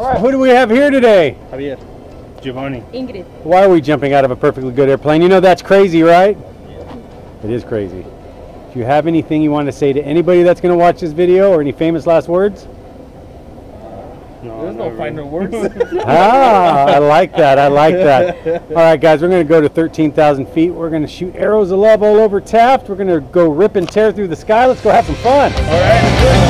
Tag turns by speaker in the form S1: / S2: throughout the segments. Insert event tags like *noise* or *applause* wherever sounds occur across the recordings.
S1: All right, who do we have here today?
S2: Javier.
S3: Giovanni.
S4: Ingrid.
S1: Why are we jumping out of a perfectly good airplane? You know that's crazy, right? Yeah. It is crazy. If you have anything you want to say to anybody that's going to watch this video or any famous last words?
S3: No,
S2: There's no
S3: not
S2: final
S3: really.
S2: words. *laughs*
S1: ah, I like that. I like that. All right, guys, we're going to go to 13,000 feet. We're going to shoot arrows of love all over Taft. We're going to go rip and tear through the sky. Let's go have some fun.
S2: All right.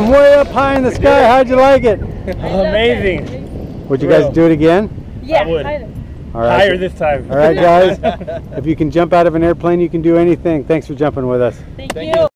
S1: From way up high in the sky. How'd you like it? *laughs*
S3: Amazing.
S1: Would you guys do it again?
S4: Yeah.
S3: would.
S4: I-
S1: All right.
S3: Higher this time.
S1: All right, guys. *laughs* if you can jump out of an airplane, you can do anything. Thanks for jumping with us.
S4: Thank,
S2: Thank
S4: you.
S2: you.